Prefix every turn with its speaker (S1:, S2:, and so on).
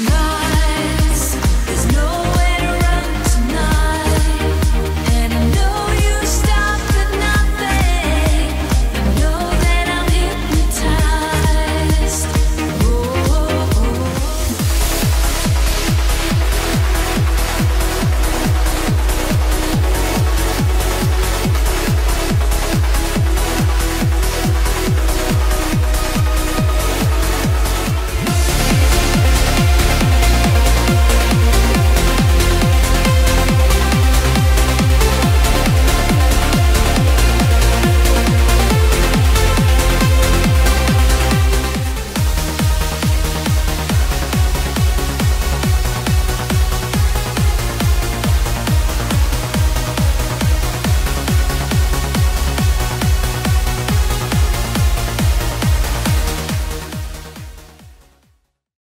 S1: No.